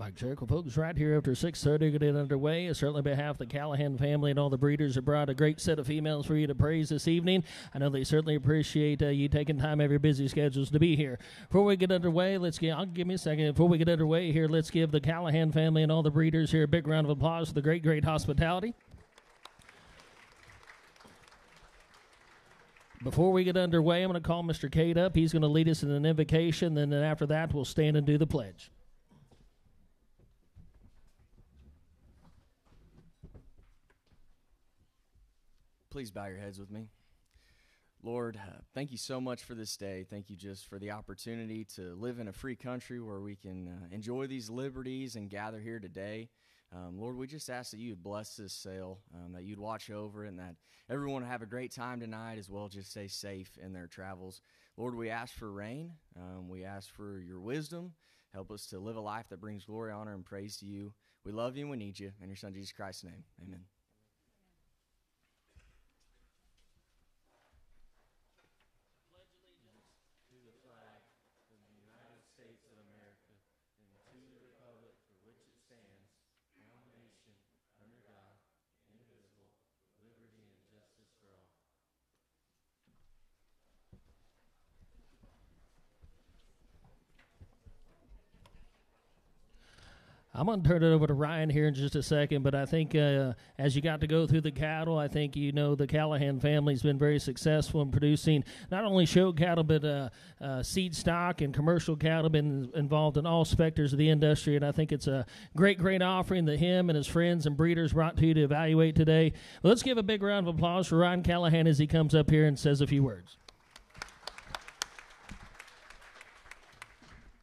Mike Jericho, folks, right here after 6.30, get it underway. Certainly on behalf of the Callahan family and all the breeders have brought a great set of females for you to praise this evening. I know they certainly appreciate uh, you taking time out of your busy schedules to be here. Before we get underway, let's get, I'll give me a second. Before we get underway here, let's give the Callahan family and all the breeders here a big round of applause for the great, great hospitality. Before we get underway, I'm going to call Mr. Kate up. He's going to lead us in an invocation. and then after that, we'll stand and do the pledge. Please bow your heads with me. Lord, uh, thank you so much for this day. Thank you just for the opportunity to live in a free country where we can uh, enjoy these liberties and gather here today. Um, Lord, we just ask that you would bless this sale, um, that you'd watch over and that everyone have a great time tonight as well. Just stay safe in their travels. Lord, we ask for rain. Um, we ask for your wisdom. Help us to live a life that brings glory, honor, and praise to you. We love you and we need you. In your Son, Jesus Christ's name, amen. I'm going to turn it over to Ryan here in just a second, but I think uh, as you got to go through the cattle, I think you know the Callahan family's been very successful in producing not only show cattle, but uh, uh, seed stock and commercial cattle, been involved in all specters of the industry. And I think it's a great, great offering that him and his friends and breeders brought to you to evaluate today. Well, let's give a big round of applause for Ryan Callahan as he comes up here and says a few words.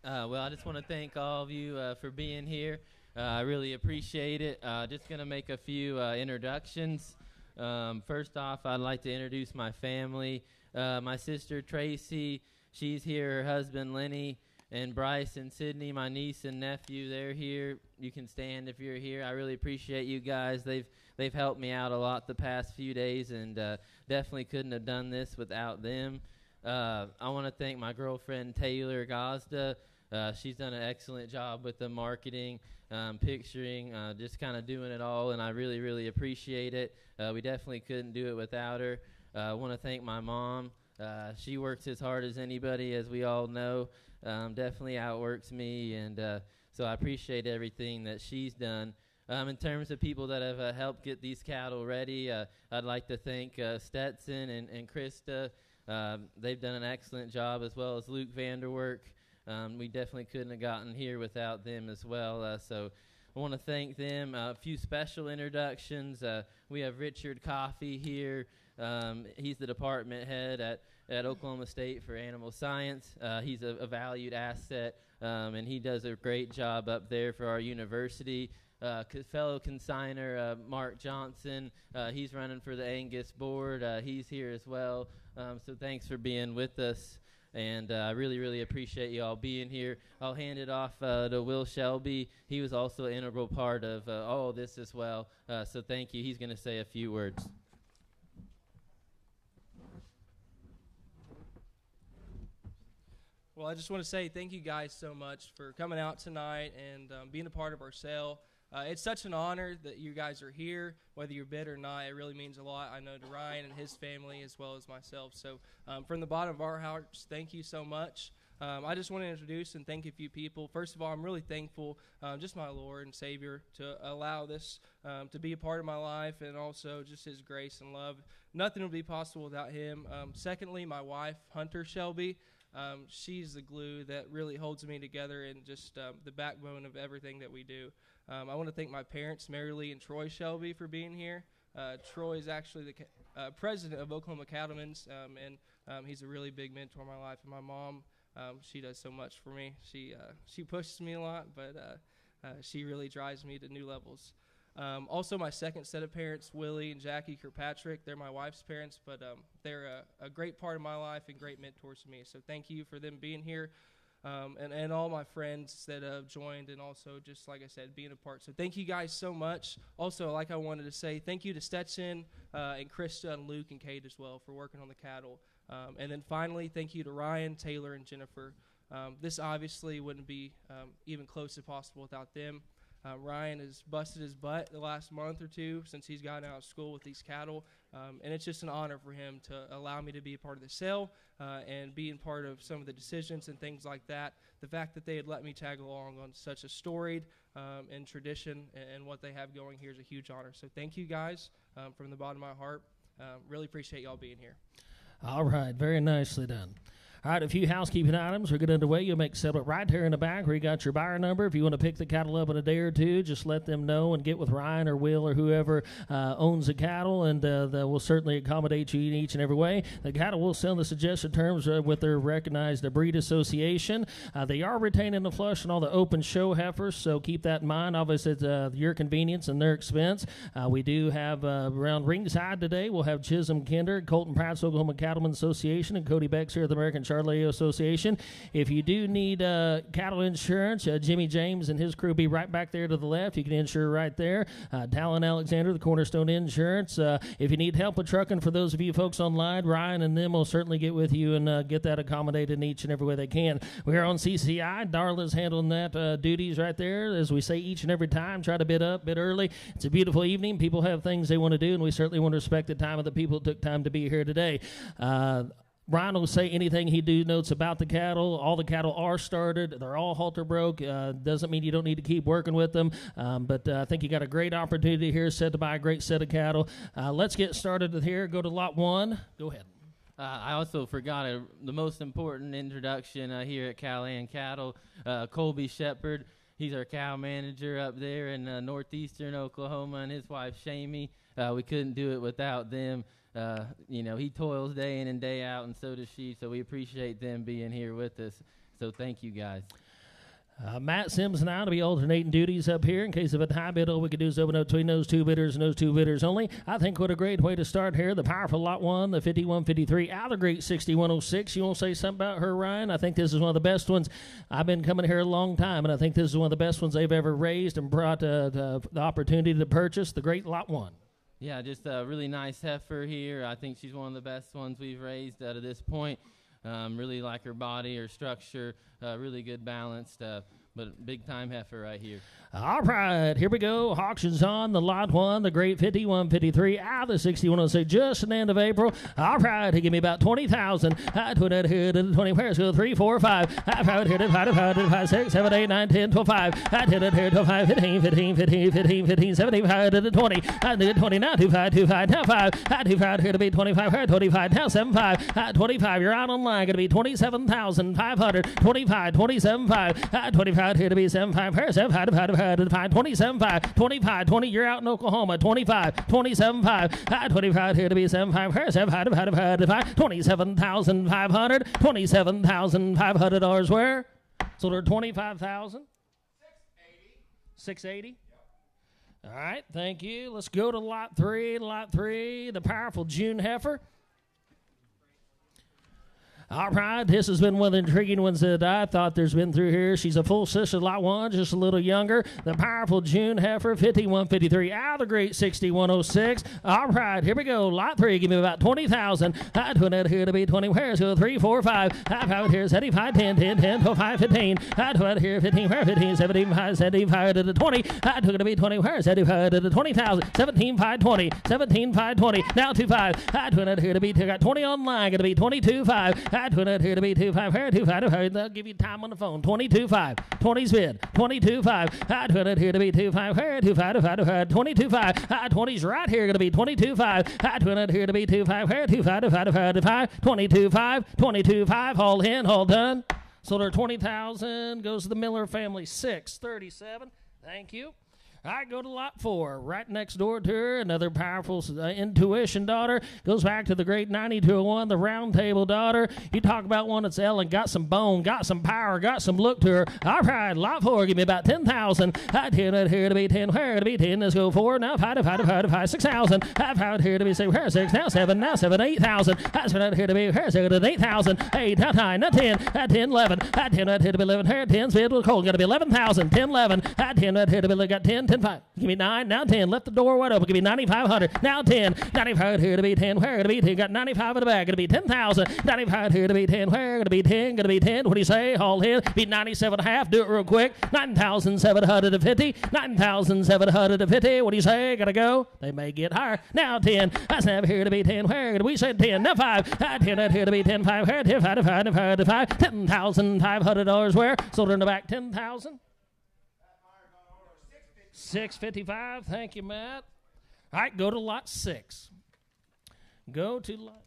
Uh, well, I just want to thank all of you uh, for being here. Uh, I really appreciate it. Uh, just going to make a few uh, introductions. Um, first off, I'd like to introduce my family. Uh, my sister Tracy, she's here. Her husband Lenny and Bryce and Sydney, my niece and nephew, they're here. You can stand if you're here. I really appreciate you guys. They've they've helped me out a lot the past few days, and definitely couldn't have done this without them. I want to thank my girlfriend Taylor Gazda. Uh, she's done an excellent job with the marketing, um, picturing, uh, just kind of doing it all, and I really, really appreciate it. Uh, we definitely couldn't do it without her. Uh, I want to thank my mom. Uh, she works as hard as anybody, as we all know. Um, definitely outworks me, and uh, so I appreciate everything that she's done. Um, in terms of people that have helped get these cattle ready, I'd like to thank Stetson and, and Krista. Um, they've done an excellent job, as well as Luke Vanderwerk. Um, we definitely couldn't have gotten here without them as well. Uh, so I want to thank them. Uh, a few special introductions. Uh, we have Richard Coffey here. Um, he's the department head at, at Oklahoma State for Animal Science. Uh, he's a, a, valued asset, um, and he does a great job up there for our university. Uh, fellow consigner uh, Mark Johnson, uh, he's running for the Angus board. Uh, he's here as well. Um, so thanks for being with us. And uh, I really, really appreciate you all being here. I'll hand it off uh, to Will Shelby. He was also an integral part of uh, all of this as well. Uh, so thank you. He's going to say a few words. Well, I just want to say thank you guys so much for coming out tonight and um, being a part of our sale. Uh, it's such an honor that you guys are here, whether you're bid or not. It really means a lot. I know to Ryan and his family as well as myself. So, um, from the bottom of our hearts, thank you so much. Um, I just want to introduce and thank a few people. First of all, I'm really thankful, um, just my Lord and Savior, to allow this um, to be a part of my life and also just His grace and love. Nothing would be possible without Him. Um, secondly, my wife, Hunter Shelby. Um, she's the glue that really holds me together and just um, the backbone of everything that we do. Um, I want to thank my parents, Mary Lee and Troy Shelby, for being here. Uh, Troy is actually the ca- uh, president of Oklahoma Cattlemen's, um, and um, he's a really big mentor in my life. And my mom, um, she does so much for me. She uh, she pushes me a lot, but uh, she really drives me to new levels. Um, also, my second set of parents, Willie and Jackie Kirkpatrick, they're my wife's parents, but um, they're a, a, great part of my life and great mentors to me. So thank you for them being here um, and, and all my friends that have joined, and also just like I said, being a part. So thank you guys so much. Also, like I wanted to say, thank you to Stetson uh, and Krista and Luke and Kate as well for working on the cattle. Um, and then finally, thank you to Ryan, Taylor, and Jennifer Um, this obviously wouldn't be um, even close to possible without them. Uh, Ryan has busted his butt the last month or two since he's gotten out of school with these cattle, um, and it's just an honor for him to allow me to be a part of the sale uh, and being part of some of the decisions and things like that. The fact that they had let me tag along on such a storied um, and tradition and, and, what they have going here is a huge honor. So thank you guys um, from the bottom of my heart. Um, really appreciate y'all being here. All right, very nicely done. All right, a few housekeeping items. We're getting underway. You'll make settlement right here in the back where you got your buyer number. If you want to pick the cattle up in a day or two, just let them know and get with Ryan or Will or whoever uh, owns the cattle, and uh, will certainly accommodate you in each and every way. The cattle will sell the suggested terms uh, with their recognized breed association. Uh, they are retaining the flush and all the open show heifers, so keep that in mind. Obviously, it's uh, your convenience and their expense. Uh, we do have around ringside today, we'll have Chisholm Kinder, Colton Pratt's Oklahoma Cattlemen Association, and Cody Becks here at the American Charolais Association. If you do need uh, cattle insurance, uh, Jimmy James and his crew be right back there to the left. You can insure right there. Uh, Talon Alexander, the Cornerstone Insurance. Uh, if you need help with trucking, for those of you folks online, Ryan and them will certainly get with you and uh, get that accommodated in each and every way they can. We're on CCI. Darla's handling that uh, duties right there. As we say each and every time, try to bid up, bid early. It's a beautiful evening. People have things they want to do, and we certainly want to respect the time of the people that took time to be here today. Uh, Ryan will say anything he do notes about the cattle. All the cattle are started. They're all halter broke. Uh, doesn't mean you don't need to keep working with them. Um, but uh, I think you got a great opportunity here set to buy a great set of cattle. Uh, let's get started here. Go to lot one. Go ahead. Uh, I also forgot a, the most important introduction uh, here at Callahan Cattle. Uh, Colby Shepard. He's our cow manager up there in northeastern Oklahoma, and his wife Shamey. we couldn't do it without them. Uh, you know, he toils day in and day out, and so does she. So we appreciate them being here with us. So thank you guys. Uh, Matt Sims and I will be alternating duties up here in case of a tie bid. All we could do is open up between those two bidders and those two bidders only. I think what a great way to start here. The powerful lot one, the 5153 out of great 6106. You want to say something about her, Ryan? I think this is one of the best ones. I've been coming here a long time, and I think this is one of the best ones they've ever raised and brought uh, the, the opportunity to purchase. The great lot one. Yeah, just a really nice heifer here. I think she's one of the best ones we've raised out of this point. Um, really like her body, her structure, uh, really good balanced. Uh, but big time heifer right here. All right, here we go. Auctions on the lot one, the great 5153 out of oh the 6106, just an end of April. All right, he give me about 20,000. I put it here to the 20. Where's go? 3, 4, 5. I found here to 5, 5, 5, 5, 6, 7, 8, 9, 10, 12, 5. I did it here to 5, 15, 15, 15, 15, 15, 17, 5 to the 20. I did 20, now 2, 5, 2, 5, now 5. I 2, 5 here to be 25, here 25, now 7, 5. I 25, you're out online, going to be 27,500. 25, 27, 5. I 25 out here to be 7 5. Here, 7 5 5 5 5 27 5. 25 20. You're out in Oklahoma. 25 27 5. Ah, 25 here to be 7 5. Here, 7 5 5 5 5. 27,500. 27,500 dollars where? So they're 25,000? 680. 680? All right, thank you. Let's go to lot three. Lot three, the powerful June heifer. All right, this has been one of the intriguing ones that I thought there's been through here. She's a full sister, lot one, just a little younger. The powerful June Heifer, 5153, out of the great 6106. All right, here we go. Lot three, give me about 20,000. I put it here to be 20. Where's go? Three, four, five. I found here 75, 10, 10, 10, 12, 5, 15. I put it here 15, where 15, 17, 5, 75 to the 20. I took it to be 20. Where's 75 to the 20,000? 17, 5, 20. 17, 5, 20. Now 2, 5. I put it here to be, got 20 online, going to be 22, 5. I put it here to be 2 5. Here, 2 5. 2 5. They'll give you time on the phone. 22 5. 20's bid. 22 5. I put to be 2 5. Here, 2 5. 2 5. 2 5. 22 5. I 20's right here. To be 22 5. I put it here to be 2 5. Here, 2 5. 2 5. 2 5. 2 5. 22 5. 22 5. All in. All done. So there 20,000 goes to the Miller family. 637. Thank you. I go to lot four, right next door to her. Another powerful uh, intuition daughter goes back to the great 9201, the round table daughter. You talk about one that's Ellen, got some bone, got some power, got some look to her. All right, lot four, give me about 10,000. I ten it here to be 10, where to be 10, let's go four. Now five, five, five, five, 6,000. I found here to be six, where six, now seven, now seven, 8,000. I spent here to be, where seven, 8,000. Eight, now nine, now 10, at 10, 11. At 10, at here to be 11, here 10, spit with cold, got to be 11,000, 10, 11. At 10, at here to be, got 10, 10, 10 5. Give me 9. Now 10. Left the door wide open. Give me 9,500. Now 10. 95 here to be 10. Where to be 10? Got 95 in the back. Gonna be 10,000. 95 here to be 10. Where gonna be 10? Gonna be 10. What do you say? All in. Be 97 and a half. Do it real quick. 9,750. 9,750. What do you say? Gotta go. They may get higher. Now 10. That's never here to be 10. Where we say 10? Now 5. Now 10. That here to be 10. 5. Where 10 5 5 5 5 $10,500 where? Sold in the back 10,000. 655. Thank you, Matt. All right, go to lot six. Go to lot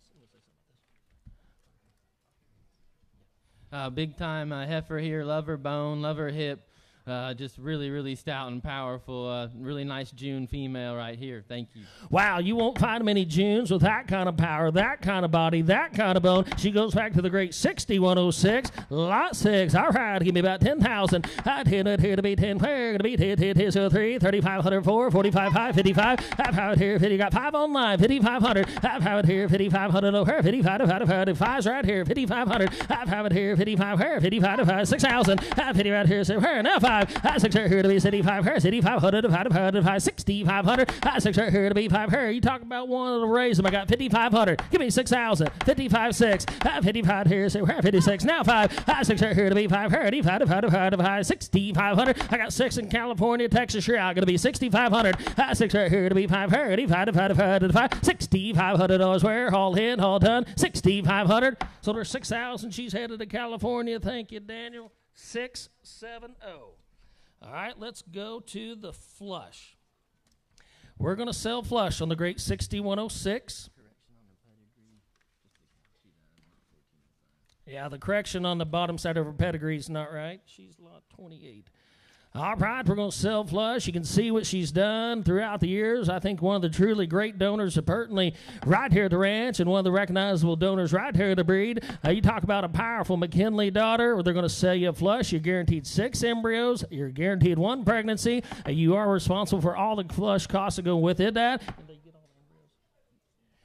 Uh, big time uh, heifer here, love her bone, love her hip. Uh, just really, really stout and powerful. Uh, really nice June female right here. Thank you. Wow, you won't find many Junes with that kind of power, that kind of body, that kind of bone. She goes back to the great 6106, lot six. All right, give me about 10,000. I'd hit it here to be 10. Where gonna be hit, hit, hit, so 3, 3,500, 4, 45, 5, 55. I've had here, 50, got 5 on line, 5,500. I've had here, 5,500 over, 55, 55, 5's right here, 5,500. I've had it here, 55, here, 55, 5, 6,000. I've 50 right here, so where, now 5. I six here to be city five here, city five hundred divided by five sixty five hundred. I six here to be five here. You talk about one of the raise them. I got fifty five hundred. Give me six thousand. Fifty five six. I fifty five here, so where fifty six. Now five. I six here to be five here. Eighty five divided by five sixty five hundred. I got six in California, Texas. Sure, I'm gonna be sixty five hundred. I six here to be five here. Eighty five divided by five sixty five hundred dollars. Where all in, all done. Sixty five hundred. So there's six thousand. She's headed to California. Thank you, Daniel. Six seven zero. All right, let's go to the flush. We're going to sell flush on the great 6106. Yeah, the correction on the bottom side of her pedigree is not right. She's lot 28. All right, we're going to sell flush. You can see what she's done throughout the years. I think one of the truly great donors, certainly right here at the ranch, and one of the recognizable donors right here at the breed. Uh, you talk about a powerful McKinley daughter, they're going to sell you a flush. You're guaranteed six embryos. You're guaranteed one pregnancy. Uh, you are responsible for all the flush costs that go with it. That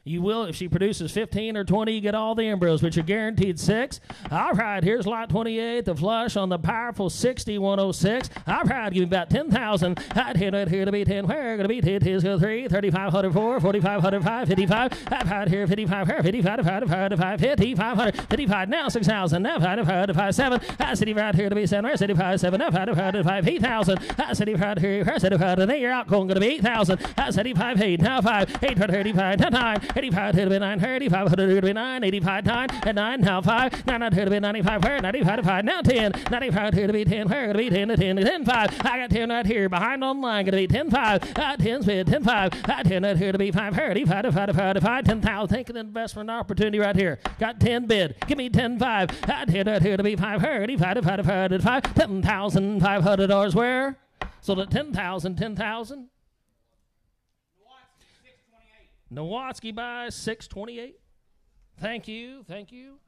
you will, if she produces 15 or 20, you get all the embryos, but you're guaranteed six. All right, here's lot 28, the flush on the powerful 6106. All right, give me about 10,000. I'd hit it here to be 10. Where to be 10? Here's go 3, 3,500, 4, 4,500, 5, 55. I've had here 55, here 55, 55, 55, 55, 55, now 6,000. Now 55, 5, 7. I city right here to be 7. Where's 55, 7? Now 55, 5, 8,000. I city right here, where's 55, and then you're out going to be 8,000. I 55, 8, now 5, 8, 35, 9. 85 to be 9, 35 to be 9, 85 9, and 9, now 5, 9 to be 95, where 95 5, now 10, 95 to be 10, where to be 10 to 10 to 10 5. I got 10 right here, behind on line, gonna be 10 5, uh, 10 speed, 10 5, uh, 10 right here to be 5, 35 to 5 to 5 to 5, 10,000, think the investment opportunity right here. Got 10 bid, give me 10 5, uh, 10 right here to be 5, 35 to 5 to 5 to 5, $10,500 where? So the 10,000, 10,000. Nowatzki by 628. Thank you. Thank you.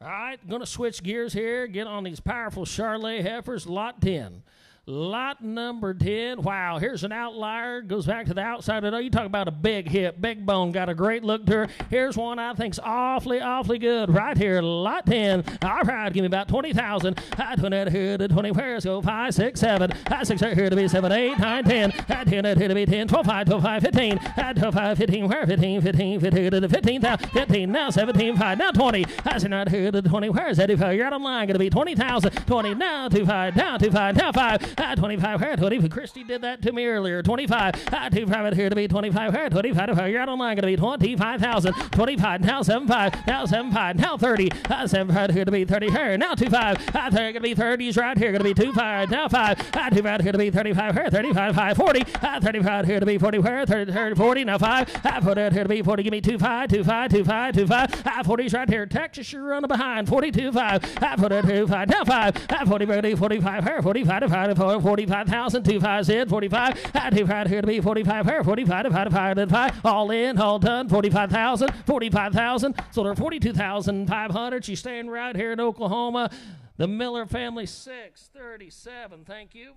All right, going to switch gears here. Get on these powerful Charolais heifers, lot 10. Lot number 10. Wow, here's an outlier. Goes back to the outside of the oh, You talk about a big hip, big bone, got a great look to her. Here's one I think's awfully, awfully good right here. Lot 10. All right, give me about 20,000. I 20 here to 20. Where's go? 5, 6, 7. I 6 right here to be 7, 8, 9, 10. I 10 right here to be 10, 12, 5, 12, 5, 15. I 12, 5, 15. Where 15, 15, 15 to the 15, 15. Now 17, 5. Now 20. I 6 right here to 20. Where's 85? Uh, you're out of line. Going to be 20,000. 20. Now 2, 5. Now 2, 5. Now 5. Ah, 25 here, 20. Christy did that to me earlier. 25. Ah, 25 here to be 25 here, 25. You're out on line. Going to be 25,000. 25. Now 75. Now 75. Now 30. Ah, 75 here to be 30 here. Now 25. Ah, there going to be 30s right here. Going to be 25. Now 5. Ah, 25 here to be 35 here. 35. 5. 40. Ah, 35 here to be 40 here. 30, 30 40. Now 5. Ah, 40 here to be 40. Give me 25. 25. 25. 25. Ah, 40's right here. Texas, you're running behind. 42. 5. Ah, 42. 5. Now 5. Ah, 40 40. 45 here. 45 to 5 to 40. 45,000, two fives in, 45, ah, two five here to be 45 here, 45 divided by 5 5, all in, all done, 45,000, 45,000, so they're 42,500. She's staying right here in Oklahoma. The Miller family, 637, thank you.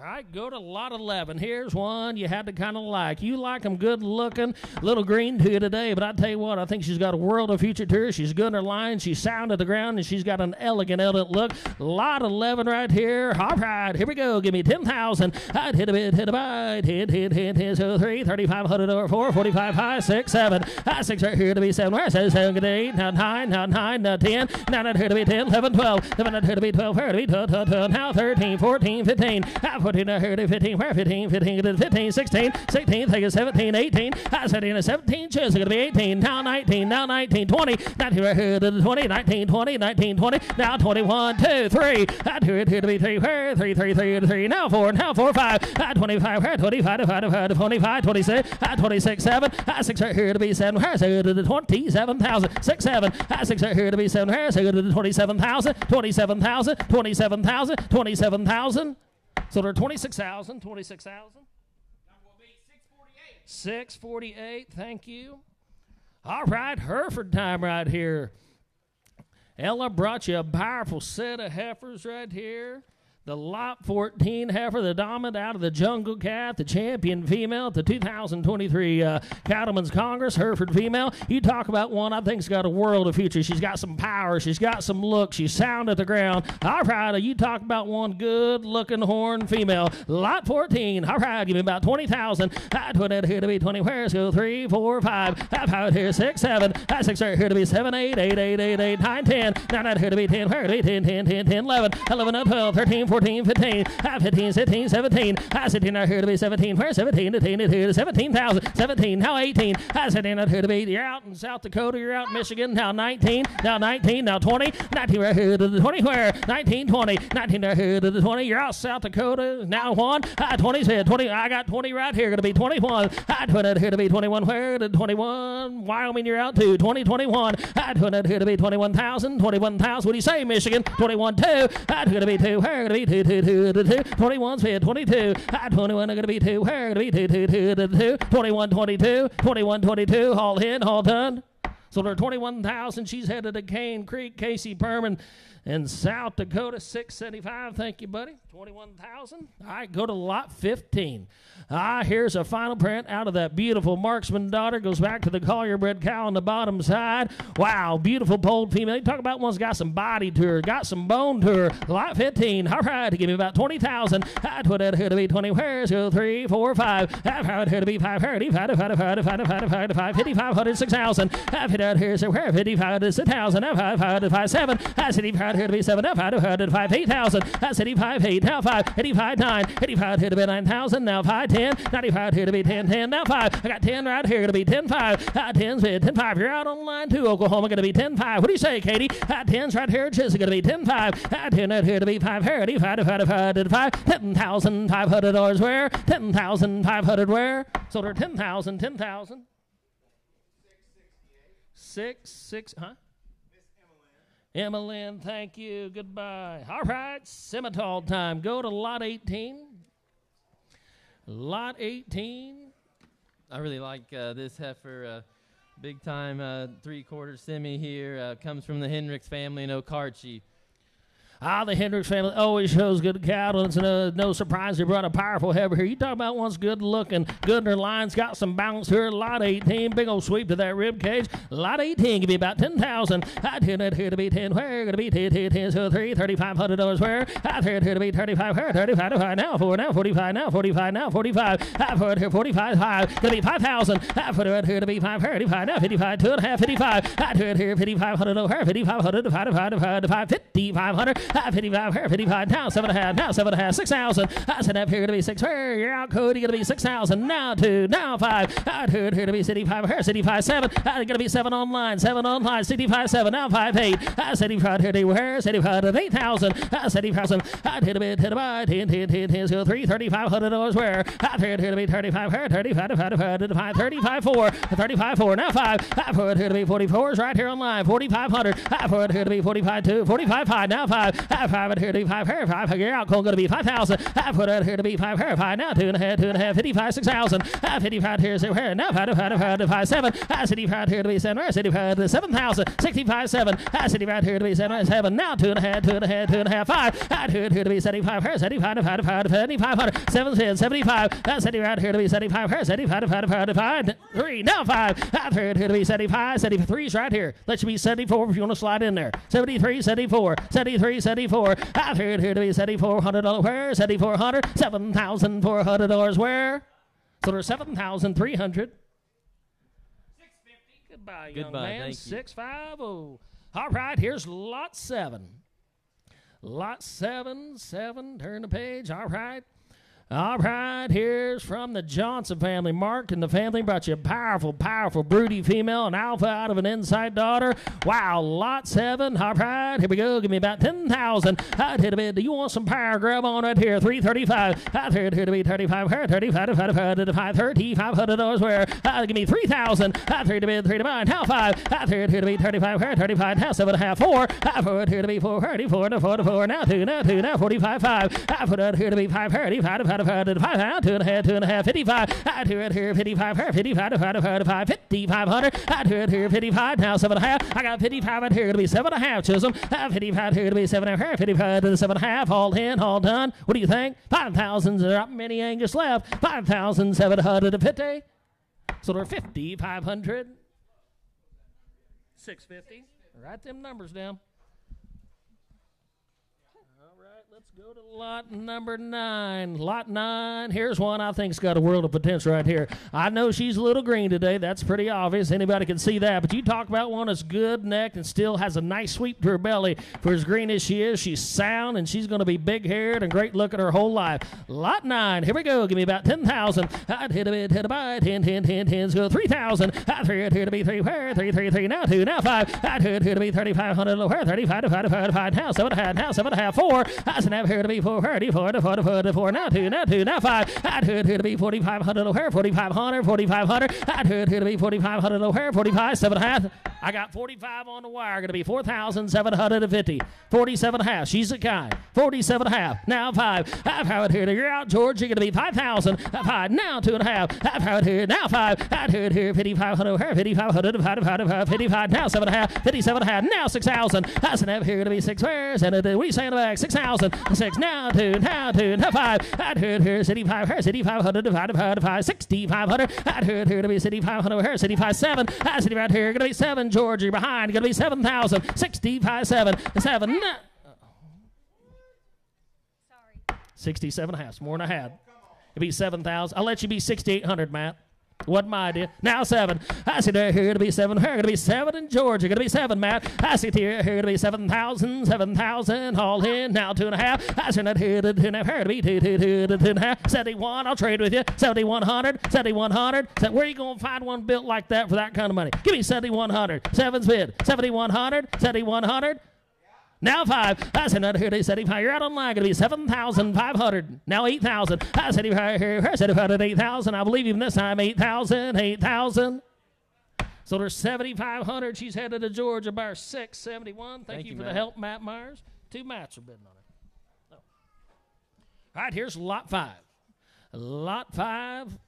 All right, go to lot 11. Here's one you had to kind of like. You like them good looking, little green to you today, but I tell you what, I think she's got a world of future to her. She's good in her line, she's sound at the ground, and she's got an elegant, elegant look. Lot 11 right here. All right, here we go. Give me 10,000. I'd hit a bit, hit a bite, hit, hit, hit, hit, so three, 3,500 over four, 45 high, six, seven. High six right here to be seven. Where it says seven, good not nine, not nine, not 10. Now not here to be 10, 11, 12. 11 not here to be 12, here to be 12, 12, 12. Now 13, 14, 15. Now 14, now here to 15, where 15, 15, 15, 16, 16, take it 17, 18. I said in a 17, just going to be 18. Now 19, now 19, 20. 19 right here to the 20, 19, 20, 19, 20. Now 21, 2, 3. I do it here to be 3, where 3, 3, 3, 3. Now 4, now 4, 5. I 25, where 25, 25, 25, 26. 26, 7. I 6 right here to be 7, where so to the 27,000. 6, 7. I 6 right here to be 7, where so to the 27,000, 27,000, 27,000, 27,000. So they're 26,000, 26,000. 648, thank you. All right, Hereford time right here. Ella brought you a powerful set of heifers right here. The Lot 14 heifer, the dominant out of the Jungle Cat, the champion female at the 2023 uh, Cattlemen's Congress, Hereford female. You talk about one I think's got a world of future. She's got some power, she's got some look, she's sound at the ground. All right, you talk about one good looking horn female. Lot 14, all right, give me about 20,000. I put it here to be 20. Where's go? 3, 4, 5. I've out here 6, 7. That's 6 right here to be 7, 8, 8, 8, 8, 8, 9, 10. Now not here to be 10. Where to be 10, 10, 10, 10, 11, 11, 12, 13, 14, 15, ah, 15, 16, 17. Ah, I 17 out here to be 17. Where's 17 to 10 to 2 to 17,000. 17, now 18. I 17 out here to be. You're out in South Dakota. You're out in Michigan. Now 19. Now 19. Now 20. 19 right here to the 20. Where? 19, 20. 19 right here to the 20. You're out South Dakota. Now 1. I 20 said 20. I got 20 right here. To be 21. I 20 out here to be 21. Where? To 21. Wyoming, you're out to 20, 21. I 20 out here to be 21,000. 21,000. What do you say, Michigan? 21, 2. I going to be 2. Where? To be 2, 2, 2, 2, 2. 21's here. 22. I 21 are to be 2. Where? Going to be 2, 2, 2, 2, 2. 21, 22. 21, 22. All in, all done. So they're 21,000. She's headed to Cane Creek. Casey Perman in South Dakota, 675. Thank you, buddy. 21,000. All right, go to lot 15. Ah, here's a final print out of that beautiful marksman daughter. Goes back to the Collier bred cow on the bottom side. Wow, beautiful polled female. You talk about one's got some body to her, got some bone to her. Lot 15. All right, to give me about 20,000. I'd put it here to be 20. Where's go? 3, 4, 5. I've had here to be 5. 30, 5, 5, 5, 5, 5, 5, 5, 5, 5500, 6,000. I've hit out here, so where 55 to 6,000. I've 5, 5, 5, 7. I said 5 here to be 7. I've 5, 5, 5, 8,000. I said 5, 8. Now 5, 85, 9. 85 here to be 9,000. Now 5, 10. 95 here to be 10, 10. Now 5. I got 10 right here to be 10, 5. Uh, 10's bid, 10, 5. You're out on line 2. Oklahoma to be 10, 5. What do you say, Katie? Uh, 10's right here. Going to be 10, 5. Uh, 10 right here to be 5. Here, 85, 5, 5, 5. $10,500 where? 10,500 where? So they're 10,000, 10,000. Six, six, huh? Emmeline, thank you. Goodbye. All right, Simmental time. Go to lot 18. Lot 18. I really like uh, this heifer. Uh, big time uh, three quarter semi here. Uh, comes from the Hendricks family in Okarche. Ah, the Hendricks family always shows good cattle. It's no, no surprise they brought a powerful heifer here. You talk about one's good looking, good in her lines, got some balance here. Lot 18, big old sweep to that rib cage. Lot 18 give me about 10,000. I turn it here to be 10. Where? To be 10, 10, 10, so 3, $3,500 where? I turn it here to be 35. Where? 35, 35 now, 4, now 45, now 45, now 45. I put it here 45, 5. Going to be 5,000. I put it here to be 5, 35, now 55, 2 and a half, 55. I turn it here 5,500 over, 5,500 to 5, to 5, to 5, to 5, 5,500. I 55, here 55, now 7 and a now 7 and a half, 6,000. I said up here to be 6. Where? You're out, Cody. To be 6,000. Now 2, now 5. Out here, here to be City 5, here City 5, 7. I'm to be 7 online, 7 online, City 5, 7, now 5, 8. I City 5, here to where? City 5 to 8,000. I City 5, 7. I hit a bit, hit a bit, 10, 10, 10, 10, so 3, $3,500 where? I here, here to be 35, here 35, 35, 35, 35, 4, now 5. I put here to be 44 right here online, 4,500. I put here to be 45, 2, 45, 5, now 5. Half five here to be five, hair five. Your outcome going to be five thousand. Half put out here to be five, hair five. Now two and a half, two and a half, fifty-five, six thousand. Half fifty-five here, so hair. Now five, five, five, five, seven. Half fifty-five here to be seven, hair fifty-five to seven thousand. Sixty-five, seven. Half fifty-five here to be seven, seven. Now two and a half, two and a half, two and a half, five. Half here to be seventy-five, hair seventy-five, five, five, seventy-five hundred. Seven, ten, seventy-five. Half seventy-five here to be seventy-five, hair seventy-five, five, five, five. Three. Now five. Half here to be seventy-five, seventy-three right here. Let you be seventy-four if you want to slide in there. 73, 74, 73, 74. I've heard here to be $7,400 where? 7400 $7,400 where? So there's 7,300. 650. Goodbye, young Goodbye, man. thank you. 650. All right, here's lot seven. Lot seven, seven. Turn the page. All right. All right, here's from the Johnson family. Mark and the family brought you a powerful, powerful, broody female, an alpha out of an inside daughter. Wow, lot seven. All right, here we go. Give me about 10,000. I'd hit a bit. Do you want some power? Grab on right here. 335. I'd hit here to be 35. Here, 35, 35, 35, 3500 dollars where? I'd give me 3,000. I'd hit a bit, 3 to mine. How five? I'd here to be 35. Here, 35. Now seven and a half, four. I'd put here to be 4, 34, now 4 to 4. Now two, now two, now 45, 5. I put here to be 5, 35, 5, 5, to 5, now two and a half, two and a half, 55. I do it here, 55, here, 55, 55, 55, 5500. I do it here, 55, now seven and a half. I got 55 out here to be seven and a half, Chisholm. 55 here to be seven and a half, 55 to the seven and a half, all in, all done. What do you think? 5,000, there aren't many Angus left. 5,750. So they're 5,500. 650. Write them numbers down. All right, let's go to lot number nine. Lot nine. Here's one I think's got a world of potential right here. I know she's a little green today. That's pretty obvious. Anybody can see that. But you talk about one that's good necked and still has a nice sweep to her belly. For as green as she is, she's sound and she's going to be big haired and great looking her whole life. Lot nine. Here we go. Give me about 10,000. I'd hit a bit, hit a bite. 10, 10, 10, 10. Go 3,000. I'd three here to be three. Where? Three, three, three. Now two. Now five. I'd here to be 3,500. Where? 35 to 5 to 5 to 5. Now seven and a half. Now seven and a half. Four. I said, have here to be four. 34 to 4 to 4 to 4. Now two. Now two. Now five. I'd hit here to be 4,500. Where? 4,500. 4,500. I'd hit here to be 4,500. Where? 45. Seven and a half. I got 45 on the wire. Going to be 4,750. 47 and a half. She's a guy. 47 and a half. Now five. I've had here. You're out, George. You're going to be 5,000. Five. Now two and a half. I've had here. Now five. I'd heard here. 5,500. Where? 5,500. 55. 55. Now seven and a half. 57 and a half. Now 6,000. I said, have here to be six. Where's and you say in the back? 6,000. Six. Now two. Now two. Now five. I'd heard here. City five. Here. City 500. Divided by five. 6,500. I'd heard here to be city 500. Here. City five. Seven. I city right here. To be seven. You're behind. To be 7,000. 65. Seven. Seven. Sorry. 67 and a half. More than I had. It'd be 7,000. I'll let you be 6,800, Matt. Wasn't my idea. Now seven. I see there here to be seven. Here to be seven in Georgia. To be seven, Matt. I see here here to be seven thousand. Seven thousand. All in. Now two and a half. I see that here to two and a half. Here to be two, two, two, two, two and a half. Seventy-one. I'll trade with you. Seventy-one hundred. Seventy-one hundred. So where you to find one built like that for that kind of money? Give me seventy-one hundred. Seven's bid. Seventy-one hundred. Seventy-one hundred. Now five. I said another here. They said if you're out online, going to be seven thousand five hundred. Now eight thousand. I said if I here, I said if I had eight thousand. I believe even this time 8,000, 8,000. So there's seventy five hundred. She's headed to Georgia by her six seventy one. Thank, Thank you you, for the help, Matt Myers. Two mats are bidding on it. Oh. All right, here's lot five. Lot five.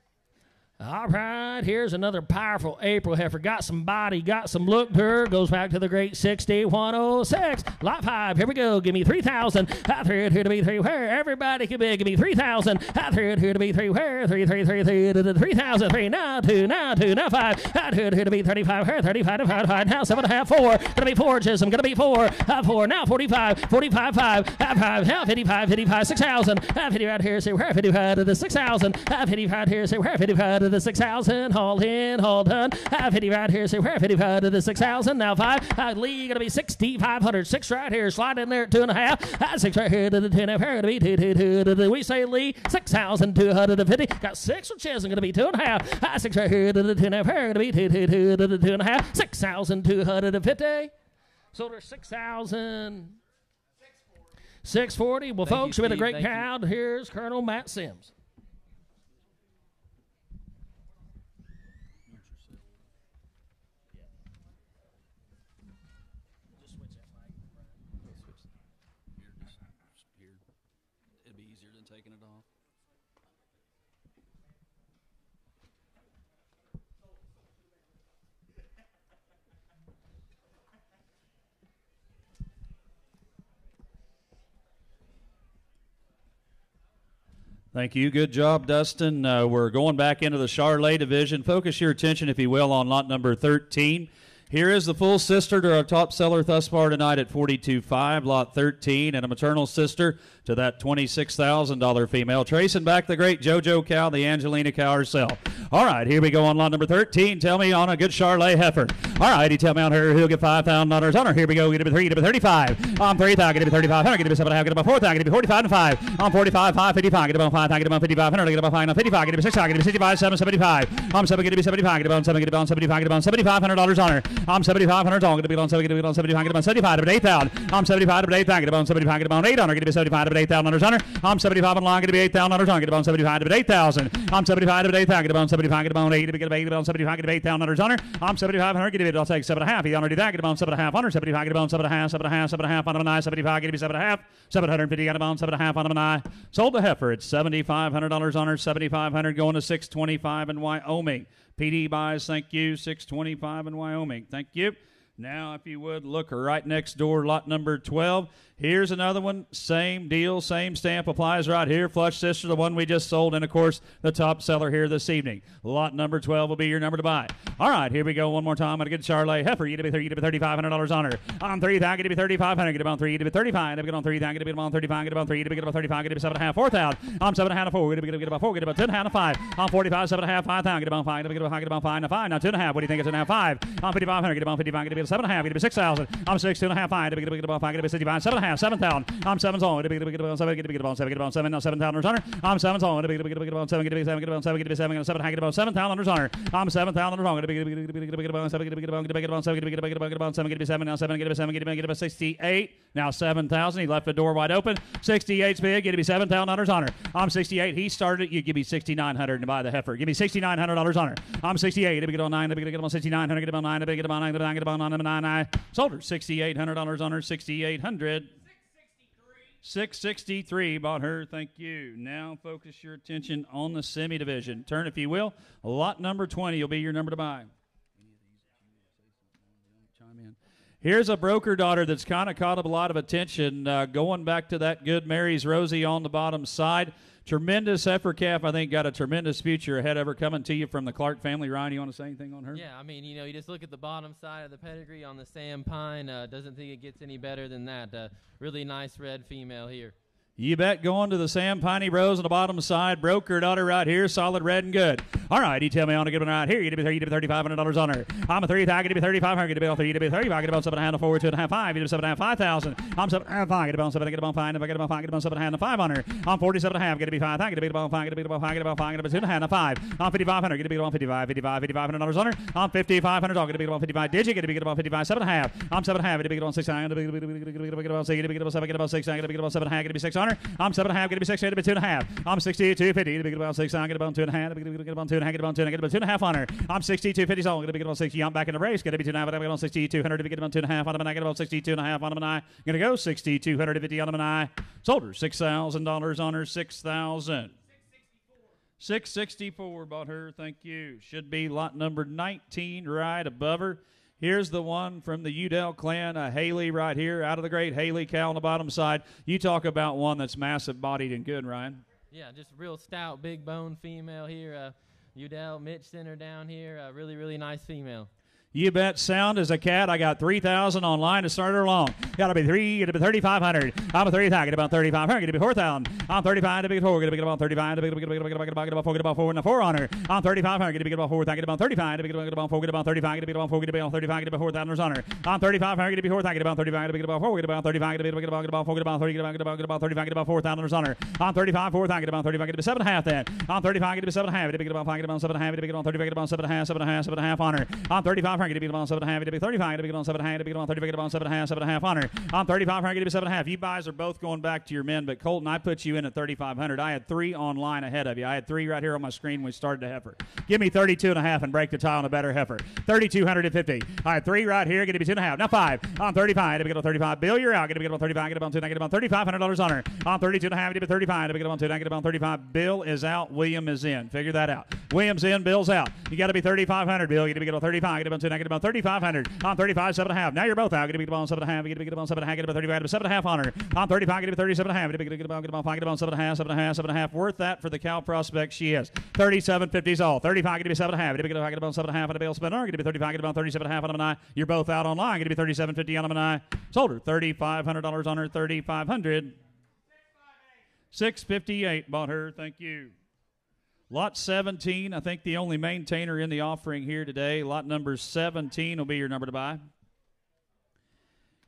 All right, here's another powerful April heifer. Got some body, got some look to her. Goes back to the great 6106. Lot 5, here we go. Give me 3,000. I threw here to be 3 where? Everybody can bid. Give me 3,000. I threw here to be 3 where? 3, 3, 3, 3, 3, 3,000. 3, now 2, now 2, now 5. I threw here to be 35 where? 35 to 5, 5, now 7 and a half, 4. Gonna be 4, Chisholm. Gonna be 4. Uh, 4, now 45, 45, 5. Uh, 5, now 55, 55, 6,000. Uh, 50 right here, say where? 55 to the 6,000. Uh, 50 right here, say where? 55 to the 6,000. All in, all done. Uh, 50 right here, say where? 55 to the 6,000. Now 5. Uh, Lee gonna be 6,500. 6 right here. Slide in there at 2.5. Uh, 6 right here to the 2 and a half. Here gonna be 2, 2, 2, to the, we say Lee. 6,250. Got 6 for Chisholm. Gonna be 2.5. Uh, 6 right here to the 2 and. Here gonna be 2, 2, 2 to the 2.5. 6,250. So there's 6,000. 640. Well, Thank you, folks, we had a great Thank you. crowd. Here's Colonel Matt Sims. Thank you. Good job, Dustin. Uh, we're going back into the Charolais division. Focus your attention, if you will, on lot number 13. Here is the full sister to our top seller thus far tonight at 42.5, lot 13, and a maternal sister to that $26,000 female. Tracing back the great JoJo cow, the Angelina cow herself. All right, here we go on lot number 13. Tell me on a good Charolais heifer. All right, he tell me on her who'll get $5,000 on her. Here we go. Get to three, get it to 35. On 3,000, get to 3,500, get to 7,500, get to 4,000, get to 45 and 5. On 45, 5, 55, get it to 5, get to 5,500, get 5, 55, get it to 6, get to 65, 7, 75. On 7, get to 75, get on 7, get on 75, get on $7,500 on her. I'm 7,500 on, get on 7, get on 75, get on 75, get it 8,000. I'm 75, get it 8,000, get on 75, get on 800, get it 75, get it 8,000 on her. I'm 75 on line, get it 8,000 on her. Get it on 75, get it 8,000. I'm 75, get it 8,000, get on 75, get on 8, get it 8, get it on 75, get it 8,000 on her. I'm 7,500, get it, I'll take 7.5. He already that, get on 7.5 on her. 75, get on 7.5, 7.5, 7.5 on her. 9, 75, get it 7.5. 750, got on 7.5 on her. 9. Sold the heifer at $7,500 on her. 7,500 going to 625 in Wyoming. PD buys, thank you. 625 in Wyoming. Thank you. Now, if you would, look right next door, lot number 12. Here's another one. Same deal, same stamp applies right here. Flush Sister, the one we just sold, and of course, the top seller here this evening. Lot number 12 will be your number to buy. All right, here we go one more time. I'm going to get Charolais Heifer. You to be $3,500 on her. On 3 get to be 3500 Get it on 3 get to be 35 Get it on 3 get to be on 35 Get it on 3 get to be 35 Get it be 7.5 4,000. I'm 7.5 4. Get it get about 4. Get about 10.5 5. On 45 7.5 5,000. Get it on 5. Get on 5. Get on 5 5. Now 2.5. What do you think it's 2.5 5? On 5,500. Get on 55 Get it be 7.5 Get it be 6,000. I'm 6 2.5 5. Get about 5 Get it be 65 7.5 7,000. I'm seven on. Get a big on seven. Get a big on seven. Get seven. Now seven thousand under. I'm seven on. Get a big get a big on seven. Get a big seven. Get about seven. Get a big seven. Get a seven. Get about seven thousand under. I'm seven thousand under. Get a big get a big get a big on seven. Get a big get a big on seven. Get a big get a big get a big on seven. Get a big seven. Now seven. Get a seven. Get a big get a sixty-eight. Now seven thousand. He left the door wide open. Sixty-eight's big. Get a be seven thousand under. Honor. I'm sixty-eight. He started. You give me sixty-nine hundred to buy the heifer. Give me sixty-nine hundred dollars on her. I'm sixty-eight. Get a big get on nine. Get a big get on sixty-nine hundred. Get a big nine. Get a big get on nine. Get a big get on nine. Get a nine. Nine. Sold her sixty-eight hundred dollars on her. Sixty-eight hundred. 663 bought her. Thank you. Now focus your attention on the semi division. Turn, if you will. Lot number 20 will be your number to buy. Chime in. Here's a broker daughter that's kind of caught up a lot of attention. Uh, going back to that good Mary's Rosie on the bottom side. Tremendous heifer calf. I think got a tremendous future ahead of her. Coming to you from the Clark family. Ryan, you want to say anything on her? Yeah, I mean, you know, you just look at the bottom side of the pedigree on the Sam Pine. Uh, doesn't think it gets any better than that. Uh, really nice red female here. You bet going to the Sam Piney Rose on the bottom side. Broker daughter right here, solid red and good. All right, you tell me on a good one right here. You to be thirty five hundred dollars on her. I'm a three tag. You to be thirty five hundred. To be on three. You to be thirty five. Get about seven and a half, four, two and a half, five. You to seven and a half, five thousand. I'm seven and a half, five. Get about seven. Get about five. If I get about five, get about seven and a half, five on her. I'm forty seven and a half. Get to be five. Get to be about five. Get to be about five. Get about five. Get about two and a half, five. I'm fifty five hundred. Get to be about fifty five. Fifty five. Fifty five hundred dollars on her. I'm fifty five hundred. Get to be about fifty five. Did you get to be about fifty five? Seven and a half. I'm seven and a half. Get to be about six. Get to be about six. Get to be about seven. Get about six. Get to be about seven and a half. Get to be. I'm seven and a half. To be six. To be two and a half. I'm 62, 50. Get about six. I get about two and a half. Get about two and a half. Get about two and a half. Get about two and a half on her. I'm 62, 50. So I'm to get about 60. I'm back in the race. To be two and a half. I'm going to 6200 to get about two and a half on them. And I get about 62 and a half on I'm going to go 6250 on I sold her $6,000 on her. 6000 664 bought her. Thank you. Should be lot number 19 right above her. Here's the one from the Udell clan, a Haley right here, out of the great Haley cow on the bottom side. You talk about one that's massive bodied and good, Ryan. Yeah, just real stout, big bone female here. Uh, Udell Mitch Center down here, uh, really, really nice female. You bet sound as a cat. I got 3,000 online to start her along. Got to be three, get to be 3,500. I'm a 35, get about 3,500, get to be 4,000. I'm 35 to be 4, get to be about 35 to be about 4, get about 4, and a 4 on her. I'm 3,500, get to be about 4, get about 35 to be about 4, get about 35, get to be about 4, get to be about 35, get be 4,000 on her. I'm 3,500, get to be 4, get about 35, get to be about 4, get about 35, get to be about about 4, get about 30, get about get about get about 35, get about 4,000 on her. I'm 35, 4,000, get about 35, get to be 7 half then. I'm 35, get to be 7 half, get to be about 5, get about 7 half, get to be about 35, get about 7 half, 7 half, 7 half on her. I'm 35, get to be about 7 half to be 35, to be on 7 and a half, to be on 35, get on 7 and a half, 7 and a half on her. I'm 3,500, get to 7 and a half. You guys are both going back to your men, but Colton, I put you in at 3,500. I had three online ahead of you. I had three right here on my screen when we started the heifer. Give me 32 and a half and break the tie on a better heifer. 3,250. I had three right here, get to be two and a half. Now five. I'm 35, to be on 35. Bill, you're out. Get to be on 35, get on 2, get on $3,500 on her. I'm 32 and a half, to be 35, to be on 2, get on 35. Bill is out, William is in. Figure that out. William's in, Bill's out. You got to be 3,500, Bill. You got to be on 35, get on 2, negative about 3,500. On 35, seven a half. Now you're both out. Get a big on and a half. Get a big on and a half. Get a 35, seven and a half on her. On 35, get a 37 and a half. Get a big on, get a five, get a seven and a seven and a half. Worth that for the cow prospect she is. 37, 50s all. 35, get and a half. Get a big on, get a seven and a on bail spinner. Get a 35, get a 37 and a half on a nine. You're both out online. Get a 37, 50 on a nine. Sold her. $3,500 on her. 3,500. 658 bought her. Thank you. Lot 17, I think the only MaineTainer in the offering here today. Lot number 17 will be your number to buy.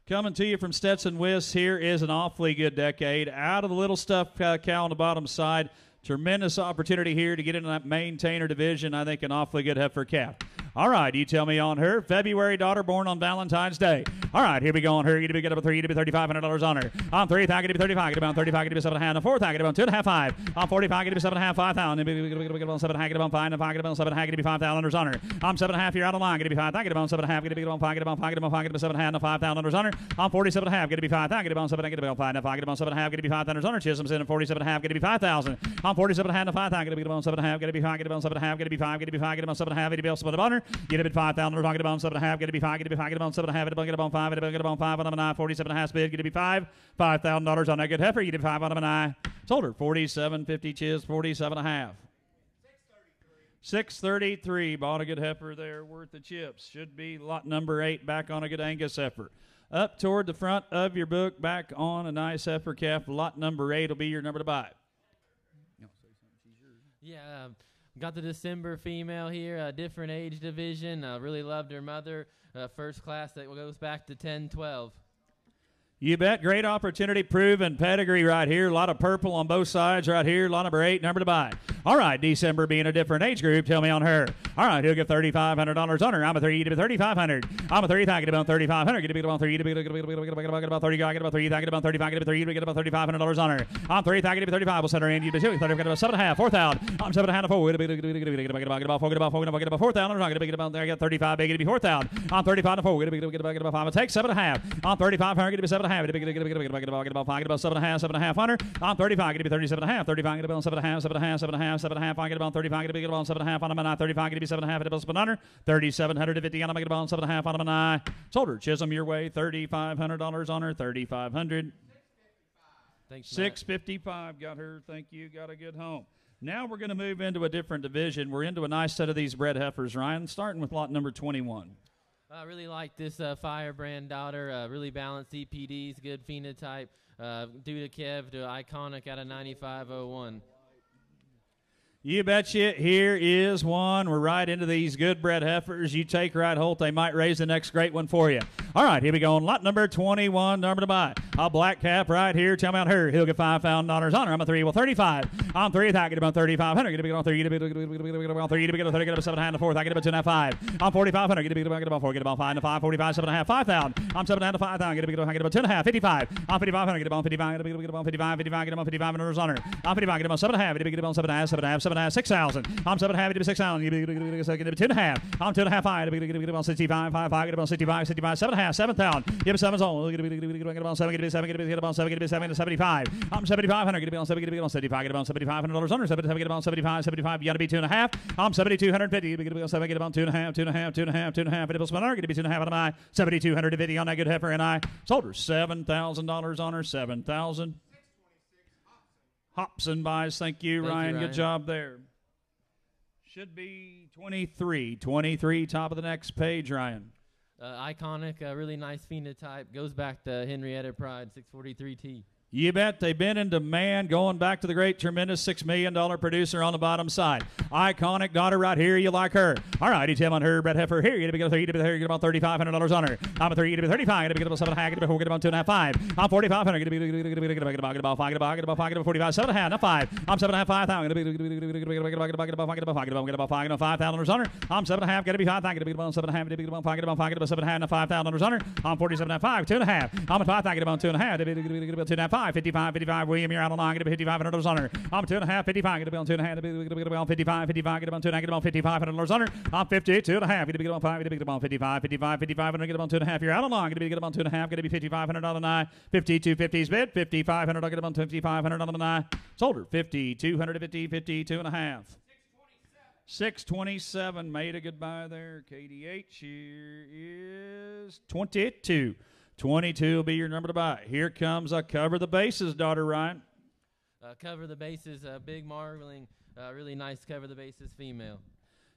Coming to you from Stetson Wiss, here is an awfully good decade. Out of the little stuff uh, cow on the bottom side. Tremendous opportunity here to get into that MaineTainer division. I think an awfully good heifer calf. All right, you tell me on her. February daughter born on Valentine's Day. All right, here we go on her. You to be get up a three, you to be thirty-five hundred dollars on her. On three, I get to be thirty-five, get about thirty-five, get to be seven and a half. On fourth, I get about two and a half, five. On forty-five, get to be seven and a half, five thousand. Get about seven, I get about five, and five, get about seven, I get to be five thousand dollars on her. I'm seven and a half, you're out of line. Get to be five, I get about seven and a half, get to be about five, get about five, get about five, get about seven and a half, and five thousand dollars on her. I'm forty-seven and a half, get to be five, I get about seven, I get about five, and five, get about seven and a half, get to be five thousand dollars on her. Chisholm's in forty-seven and a half, get to be five thousand. I'm and a half, and five thousand, get to be about seven and a half, get to be five, get to be about seven and a half, get to be five, get to be five, get to be about seven and a half, get to be about seven and a half, get to be five thousand, get to be about seven and a half, get to be five, get to be five, get to be about seven and a half, get to be about five, get to be about five on a nine, forty-seven and a half bid, get to be five, five thousand dollars on that good heifer, get to be five on a nine. Sold her forty-seven fifty chiz, forty-seven and a half. 633 bought a good heifer there worth the chips should be lot number eight back on a good angus heifer up toward the front of your book back on a nice heifer calf lot number eight will be your number to buy Yeah, um, got the December female here, a different age division. Uh, really loved her mother. Uh, first class that goes back to 10 12. You bet. Great opportunity, proven pedigree right here. A lot of purple on both sides right here. Lot number eight, number to buy. All right, December being a different age group. Tell me on her. All right, he'll get thirty-five hundred dollars on her. I'm a three to be thirty-five hundred. I'm a three. I get about thirty-five hundred. Get a bit about three. Get three. Get about thirty. I get about three. I get about thirty-five. Get about three. Get about thirty-five hundred dollars on her. I'm three. I get about thirty-five. We'll set her in. You be two. Get about seven and a half. Four thousand. I'm seven and a half. Four. Get about get about get about four. Get about four. Get about get four thousand. I'm gonna get about there. I got thirty-five. Big. Get be four thousand. I'm thirty-five and four. Get about get about get about five. I'll take seven and a half. I'm thirty-five hundred. Get about seven and a half. Get about seven and a half. Seven and a half on her. I'm thirty-five. Get to be thirty-seven and a half. Thirty-five. Get about seven and a half. Seven and a half. Seven and a half. Seven and a half. I get about thirty-five. Get to be about seven and a half on them and I. Thirty-five. Get to be seven and a half. About seven under. Thirty-seven hundred to fifty on them. I get about seven and a half on them and I. Sold her. Chisholm your way. Thirty-five hundred dollars on her. 3,500. Thanks, 655 Got her. Thank you. Got a good home. Now we're going to move into a different division. We're into a nice set of these bred heifers, Ryan. Starting with lot number twenty-one. I really like this uh, Firebrand daughter. Uh, really balanced EPDs, good phenotype. Uh, due to Kev to iconic out of 9501. You betcha. Here is one. We're right into these good bred heifers. You take right hold. They might raise the next great one for you. All right, here we go. On lot number 21, number to buy. A black cap right here. Tell me on her. He'll get $5,000 on her. I'm a three. Well, 35. I'm three. I get about 3,500. Get a big on three. Get a three. Get a three. Get a seven and a fourth. I get about two. Five. I'm 4,500. Get about four. Get about five and a five. 45. Seven and a half. 5,000. I'm seven and a to 5,000. Get a big get about two and a half. 55. I'm 5,500. Get about 55. Get about 55. 55. Get about 55 and on her. I'm 55. Get about seven and a half. Get about seven and a half. Seven and a half. Seven and a half. 6,000. I'm seven half. Get a six thousand. Get big two and a half. I'm two and a half. Five. Get get about 65. Five. Five. Get about 65. 65. Seven and a half. 7,000. Give me seven zone. Get get about seven. Get a seven. Get about seven. Get a seven. Get a 75. I'm 7,500. Get a on seven. Get a on 75. Get about 7,500 dollars under. 77. Get about 75. 75. You got to be two and a half. I'm 7,250. Get a seven. Get about two and a half. Two and a half. Two and a half. Two and a half. Get a spinner. Get to be two and a half out of my 7,250 on that good heifer. And I sold her $7,000 on her. 7,000. Hobson buys. Thank you, Thank you, Ryan. Good job there. Should be 23. 23, top of the next page, Ryan. Uh, iconic, uh, really nice phenotype. Goes back to Henrietta Pride, 643T. You bet they've been in demand going back to the great, tremendous $6 million producer on the bottom side. Iconic daughter right here. You like her. All right, him on her. Brett Heifer here. You get a three, you get a get about $3,500 on her. I'm a three, you get a 35 get a get about 7 and a half, get get about 2 and a half, 5. I'm 4,500, get a get a get a get a get a get about, get 5, get about, get about 5, get about 45, 7 and a half, not 5. I'm 7 and a half, 5,000, get a get a get get get get about, get about, get 5, get about 5, get about, get 5, get about $5,000 on her. I'm 7 and a get a be 5,000, get a get about 7 and a half, get about 5, get about 5, get about 7 and a half, not 5,000 on her. I'm 47 and a half, 5, 2 and a half. I'm a 5,000, get about 2 and a half, get get get about 2 and a half, 5, 55, 55, William, you're out on line, get a 5,500 on her. I'm 2 and a half, 55, get a about 2 and a half, get a get about 55, 55, get about 2 and a half, get about 5,500 on her. I'm 52 and a half, get get about 5, get get about 55, 55, 55, and get about 2 and a half. You're out on line, get a get about 2 and a get a be 5,500 on the nine. 5250s bid, 5,500, I'll get 5,500 on the nine. Sold her 5,250, 52 and a half. 627 made a goodbye there. KDH here is 22. 22 will be your number to buy. Here comes a cover the bases, daughter Ryan. Uh, cover the bases, uh, big marbling, uh, really nice cover the bases female.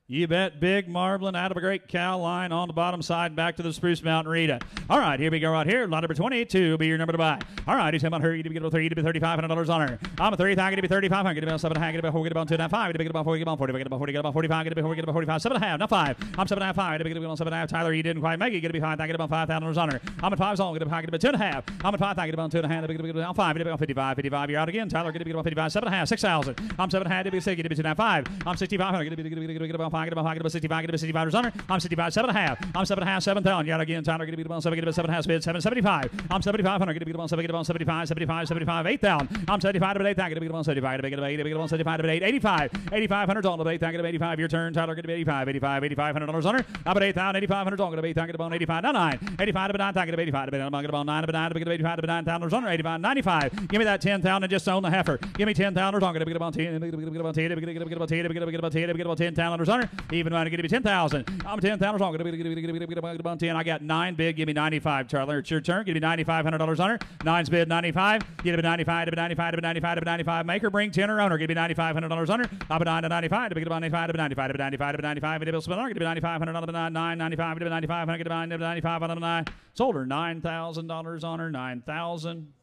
You bet. Big marbling out of a great cow line on the bottom side back to the Spruce Mountain Rita. All right, here we go right here. Lot number 22 will be your number to buy. All right, he's about her. You to get a three, to be $3,500 on her. I'm a three, I'm going to be 35 I'm going to be seven, I'm going to be four, get about two and a half, five, to get about four, get about 40, get about 40, get about 45, get about 40, get about 45, seven and a half, not five. I'm seven and a half, five, to get about seven and a half. Tyler, you didn't quite make it. Get to be five, I get about $5,000 on her. I'm at five, so I'm going to be get about two and a half. I'm at five, I get about two and a half, to get about five, get about 55, 55. You're out again. Tyler, get be about 55, seven and a half, 6,000. I'm seven and a half, to be six, get to be two and a half, five. I'm 65, get to be get about get about five, get about 65 get to be 65 runner. I'm 65, seven and a half. I'm seven and a half, seven thousand. Yet again, Tyler, get to be about seven, get to be seven and a half, bid, seven, 75. I'm 7,500, get to be about seven, get to about 75, 75, 75, 8,000. I'm 75 to 8,000, get to be about 75, get to be about 8, get to be about 75 to 8, 85. 8,500 on the 8,000, get to be 85. Your turn, Tyler, get to be 85, 85, 8,500 dollars runner. I'm at 8,000, 8,500 on, get to be 8,000, get to about 85, not 9. 85 to 9, get to be 85, get to be about 9, to be 9, get to be 85 to be 9,000 runner, 85, 95. Give me that 10,000 and just own the heifer. Give me 10,000 on, get to be about 10, get to about 10, get to about 10, get to about 10, get to about 10,000 runner. Even get to be 10,000. I'm 10,000 on, get to be about 10. I got 9 bid, give me 95, Charlie. It's your turn. Give me $9,500 on her. Nine's bid 95. Give me 95 to 95 to 95 to 95. Make her bring 10 or owner. Give me $9,500 on her. I'm a 9 to 95 to be 95 to 95 to 95 to 95. And Bill Spinner. Give me 9,500 on the 9, 95 to 95. And I get 9 to 95 on the 9. Sold her $9,000 on her. 9,000.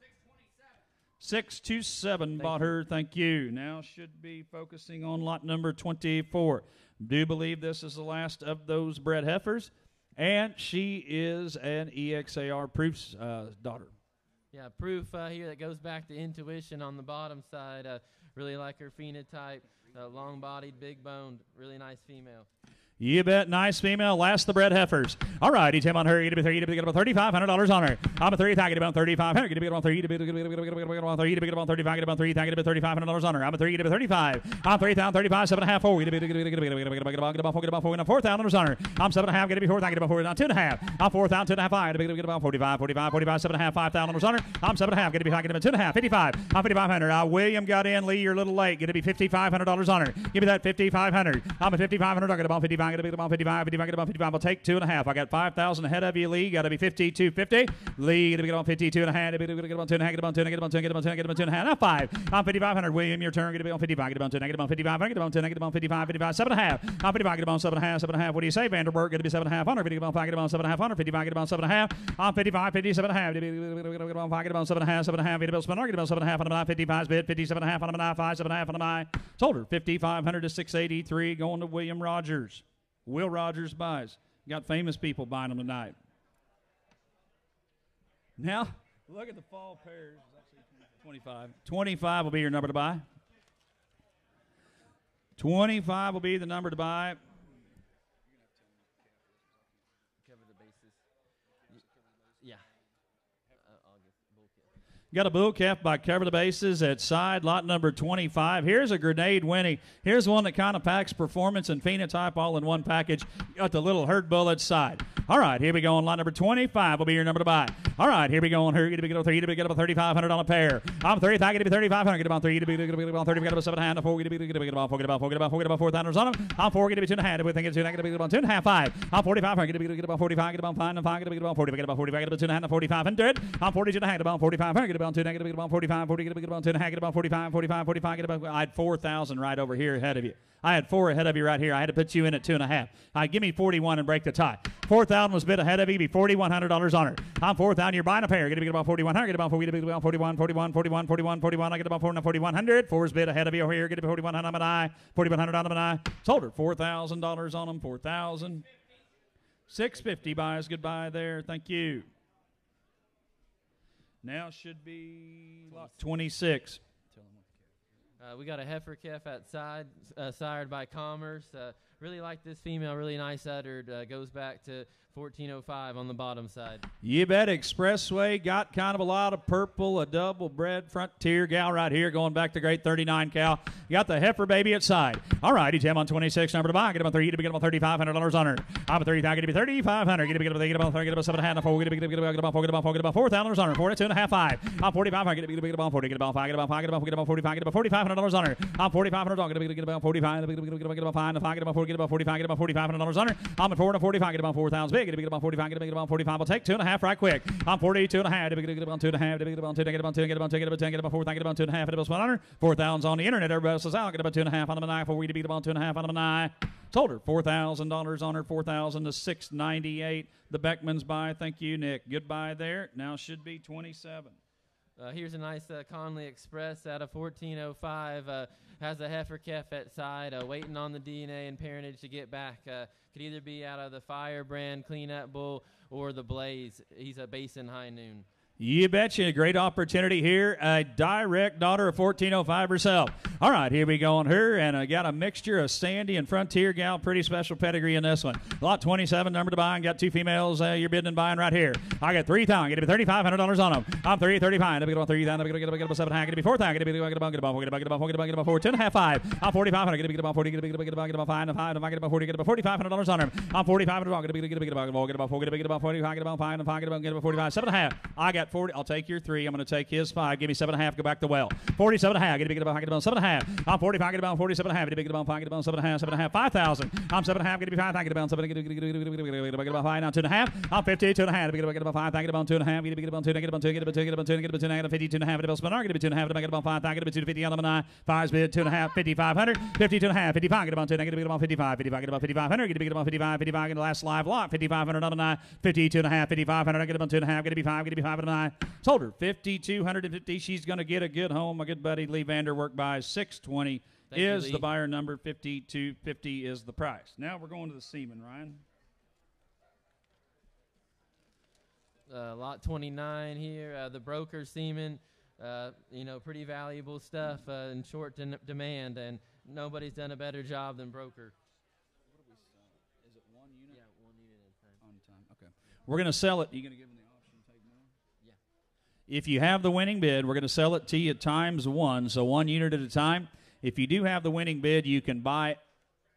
627 bought her. Thank you. Now should be focusing on lot number 24. Do believe this is the last of those bred heifers. And she is an EXAR Proof's uh, daughter. Yeah, proof uh, here that goes back to intuition on the bottom side. Uh, really like her phenotype, uh, long bodied, big boned, really nice female. You bet. Nice female. Last the bred heifers. All right. He's him on her. To be three. You to get about thirty-five hundred dollars on her. I'm a three. Get about thirty-five hundred. Get about three. Get about three. Get about thirty-five. Get about three. Get about thirty-five hundred dollars on her. I'm a three. Get about thirty-five. I'm three thousand thirty-five. Seven and a half. Four. Get about get about four. Get about four. Get four thousand dollars on her. I'm seven and a half. Get about four. Get about four. Two and a half. I'm four thousand. Two and a half. Five. Get about forty-five. Forty-five. Forty-five. Seven and a half. Five thousand dollars on her. I'm seven and a half. Get about get about two and a half. Fifty-five. I'm fifty-five hundred. Uh, William got in. Lee, you're a little late. Get to be fifty-five hundred dollars on her. Give me that fifty-five hundred. I'm a fifty-five hundred. I get about fifty-five. Get about fifty-five. 55, get about 55. I'll take two and a half. I got 5,000 ahead of you, Lee. Got to be 52.50. Lee, got to get on 52 and a half. Get about two and a half. Get about two and a half. Get about two. Get about two. Get about two and a half. Now five. I'm 5,500. William, your turn. Get to be on 55. Get about two. Get about 55. Get about 10. Get about 55. 55. Seven and a half. I'm 55. Get about seven and a half. Seven and a half. What do you say, Vanderberg? Get to be seven and a half. Hundred. Get about five. Get about seven and a half. 55. Get about seven and a half. I'm 55. 57 and a half. Get about five. Get about seven and a half. Seven and a half. Get about seven. Get about seven and a half. On the 55 bid. 57 and a half. On the nine. Five. Seven and a half. On the nine. Sold her 5,500 to 683. Going to William Rogers. Will Rogers buys. Got famous people buying them tonight. Now, look at the fall pairs. 25. 25 will be your number to buy. 25 will be the number to buy. Cover the bases. Yeah. Uh, I'll get bull kit. Got a bull calf by Cover the Bases at side lot number 25. Here's a grenade Winnie. Here's one that kind of packs performance and phenotype all in one package. Got the little herd bull at side. All right, here we go on lot number 25 will be your number to buy. All right, here we go on her. Get get a three, to get a $3,500 pair. I'm 30, I get to be 3500 get about three, to be get about 30, get about seven and a half, four, get to be get about four, get about four, get about four, get about four thousand on them. I'm four, get to be two and a half, we think it's two, get to be about two and a half, five. I'm 45, get to be get about 45, get about five and five, get to be about 40, get about 45, get about two and a half, 4500. I'm 42 and a half, get about 45, get about two, to be about 45, 40, get about two and a half, get about 45, 45, 45, get about. I had 4,000 right over here ahead of you. I had four ahead of you right here. I had to put you in at two and a half. All right, give me 41 and break the tie. 4,000 was a bit ahead of you. Be $4,100 on her. I'm 4,000. You're buying a pair. Get get about 4,100. Get about 40, get about 41, 41, 41, 41, 41. I get about 4,100. Four's bid ahead of you over here. Get about 4,100 on an eye. 4,100 on an eye. Sold her. $4,000 on them. 4,000. 650 buys goodbye there. Thank you. Now should be 26. Uh, we got a heifer calf outside, uh, sired by Commerce. Uh, really like this female, really nice uddered. Uh, goes back to 1405 on the bottom side. You bet. Expressway got kind of a lot of purple, a double bred frontier gal right here going back to great 39 cow. You got the heifer baby outside. All righty, Tim on 26, number to buy. Get him on three, get him on $3,500 on her. I'm a 3,000, get him 3,500. Get him, get him, get him, get him, get him, get him, get him, get him, get him, get him, four, get him, four, get him, $4,000 on her. 42 and a five. I'm 45, get him, get him, get him, 40, get him, five, get him, five, get him, get 45, get him, $4,500 on her. I'm 4,500, get him, get him, 45, get him, get him, 45, get him, 45, get him, 45, four, get about 45, get about forty-five hundred dollars under. I'm at four and a 45, get about 4,000 big, get about 45, get about 45, I'll take two and a half right quick. I'm forty-two and a half. get about two and a half, get about two, get about two, get about two, get about ten. get about four thousand. get about two and a half, get about 100, 4,000 on the internet, everybody says out, get about two and a half on the knife, we to beat about two and a half on the knife. Told her four thousand dollars on her four thousand to six ninety eight. The Beckman's buy. Thank you, Nick. Goodbye there. Now should be twenty seven. Uh, here's a nice uh, Conley Express out of 1405 has a heifer calf at side, uh, waiting on the DNA and parentage to get back. Uh, could either be out of the firebrand Cleanup Bull or the Blaze. He's a Basin High Noon. You betcha. Great opportunity here. A direct daughter of 1405 herself. All right, here we go on her. And I got a mixture of Sandy and Frontier Gal. Pretty special pedigree in this one. Lot 27, number to buy. And got two females uh, you're bidding and buying right here. I got 3000 Get it $3,500 on them. I'm 3 35 I'm going to get 3000 I'm going to about 7 Get it 4000 Get it about, get about, get about, get about, get about, get about, get about 4, 10 and a half 5. I'm 4500 Get it, get about 40 Get it, get about, get about, get about 5 and 5. I'm get about 40 Get about $4,500 on them. I'm 4500 Get it, get it, get about, get about, get about 4 Get it, get about 45 Get about 5 and 5. Get about, get about 45 7 and a half. I got 40 I'll take your three. I'm going to take his five. Give me seven and a half. Go back to well. 47 and a half. Get a big about get about seven and a half. I'm 45. Get about 47 and a half. Get a big about. Get about seven and a half. Seven and a half. Five thousand. I'm seven and a half. Get be five. Get about seven. Get about five. Now two and a half. I'm 50. Two and a half. Get about five. Get about two and a half. Get about two. Get about two. Get about two. Get about two. Get about two. Get about 52 and a half. Get about spinner. Get about two and a half. Get about five. Get about two to 50 on the nine. Five's bid. Two and a half. 5500. 52 and a half. 55. Get about two. Get about 55. 55. Get about 5500. Get about 55. 55. Get the last live lot. 5500 on the nine. 52 and a half. 5500. Get about two and a half. Get to be five. Get to be five on the nine. Sold her 5250. She's going to get a good home. My good buddy Lee Vander work by 620 Thank you, is Lee. the buyer number. 5250 is the price. Now we're going to the semen, Ryan. uh, lot 29 here. Uh, the broker semen, uh, you know, pretty valuable stuff uh, in short den- demand, and nobody's done a better job than broker. Is it one unit? Yeah, one unit at a time. On time. Okay. We're going to sell it. You going to give them the option to take more? Yeah. If you have the winning bid, we're going to sell it to you times one, so one unit at a time. If you do have the winning bid, you can buy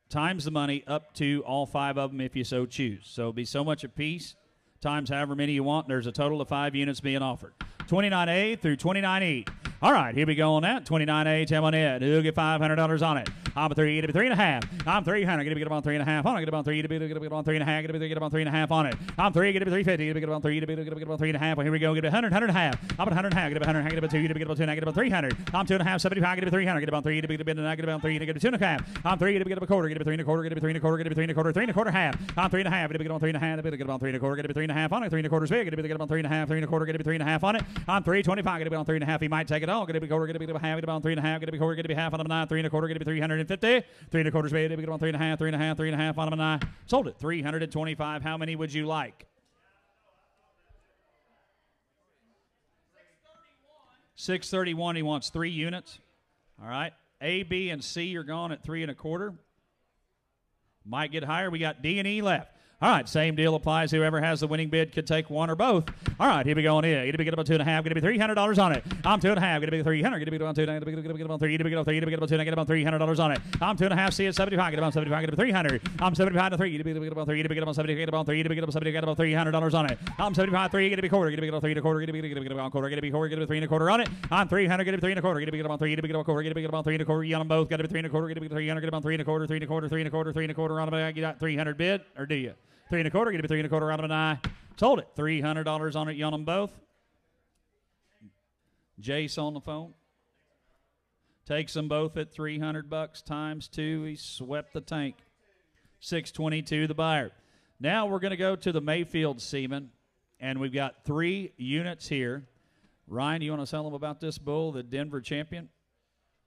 times the money up to all five of them if you so choose. So it'll be so much a piece times however many you want. There's a total of five units being offered. 29A through 29E. All right, here we go on that. 29A, Tim on it. Who'll get $500 on it? I'm a three, get a three and a half. I'm 300, get a get about three and a half on it. Get about three, get a get about three and a half, get a get about three and a half on it. I'm three, get a 350, get a get about three, get a get about three and a half. Here we go, get 100, 100 and a half. I'm at 100 and a half, get a 100 and a half, get about two, get a get about two and a half, get about 300. I'm two and a half, 75, get a 300, get about three, get a bit and a get about three, get a two and a half. I'm three, get a get a quarter, get a three and a quarter, get a three and a quarter, get a three and a quarter, three and a quarter half. I'm three and a half, get a get about three and a half, get a get about three and a quarter, get a three and a half on it, three and a quarter's big, get a get about three and a half, three and a quarter, get a three and a half on it. I'm three, 25, get a on three and a half. He might take it all, get a bit quarter, get a bit of a half, get about three and a half, get a bit quarter, get a bit half on him nine, three and a quarter, get a bit 350, three and a quarter's big, get a bit on three and a half, three and a half, three and a half on him nine. Sold it, 325. How many would you like? 631, he wants three units. All right. A, B, and C are gone at three and a quarter. Might get higher. We got D and E left. All right, same deal applies. Whoever has the winning bid could take one or both. All right, here we go on here. It'll be get about two and a half. To be three hundred dollars on it. I'm two and a half. To be three hundred. To be about two. To be get about three. Going to be about three. To be about two. Get about three hundred dollars on it. I'm two and a half. See it seventy five. Get about seventy five. Get about three hundred. I'm seventy five to three. Going to be about three. To be about seventy. Get about three. Going to be about seventy. Get about three hundred dollars on it. I'm seventy five three. To be quarter. To be about three and a quarter. To be get about quarter. Going to be quarter. To be three and a quarter on it. I'm three hundred. To be three and a quarter. To be about three. To be about quarter. To be about three and a quarter. On both. To be three and a quarter. To be three hundred. Get about three and a quarter. Three and a quarter. Three and a quarter. Three and a quarter on them. You got three hundred bid or do you? Three and a quarter, get a three and a quarter out of an eye. Sold it. Three hundred dollars on it. You on them both. Jace on the phone. Takes them both at three hundred bucks times two. He swept the tank. Six twenty-two. The buyer. Now we're going to go to the Mayfield semen, and we've got three units here. Ryan, you want to tell them about this bull, the Denver champion?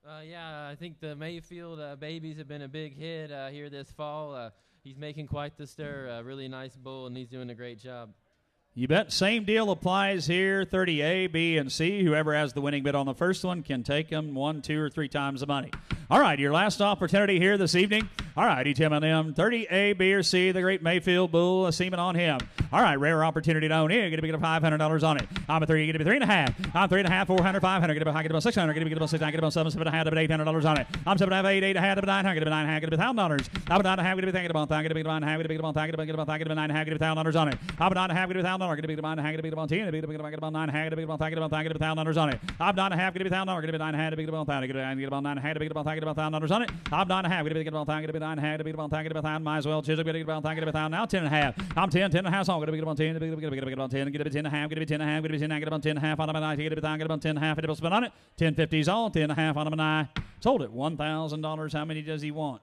Uh, yeah, I think the Mayfield uh, babies have been a big hit uh, here this fall. He's making quite the stir. A really nice bull, and he's doing a great job. You bet. Same deal applies here. 30A, B, and C. Whoever has the winning bid on the first one can take them one, two, or three times the money. All right, your last opportunity here this evening. All right, each M&M, 30 A, B, or C, the great Mayfield Bull, a semen on him. All right, rare opportunity to own here. Going to be getting $500 on it. I'm a three, going to be three and a half. I'm three and a half, 400, 500, going to be high, to be 600, going to be getting 600, going to be seven, seven and a half, going to $800 on it. I'm seven and a half, eight, eight and a half, to be 900, going to be 9 half, going to be $1,000. I'm a nine and a half, to be thinking about going to be nine and a half, be about going to be about going to be nine and a half, going to be $1,000 on it. I'm a nine and a half, be $1,000, going to be about nine and a half, be about 10, going to be about nine and a half, be about to be about going to be $1,000 on it. I'm nine and a half, to be $1,000, going to be nine and a half, going to be about going to be about nine and a half, be about going be about $1,000 on it. I'm nine and a half, to be about going to be nine and a half, to be about going to be about might as well chisel, to be about going to be about now 10 and a half. I'm 10, 10 and a half, so I'm going to be about 10, going to be about 10, going to be 10 and a half, to be 10 and a half, to be 10 and a half, going to be 10 and a half on a nine, to be going to be 10 and a half, it spin on it. 1050s all, 10 and a half on a nine. Sold it $1,000. How many does he want?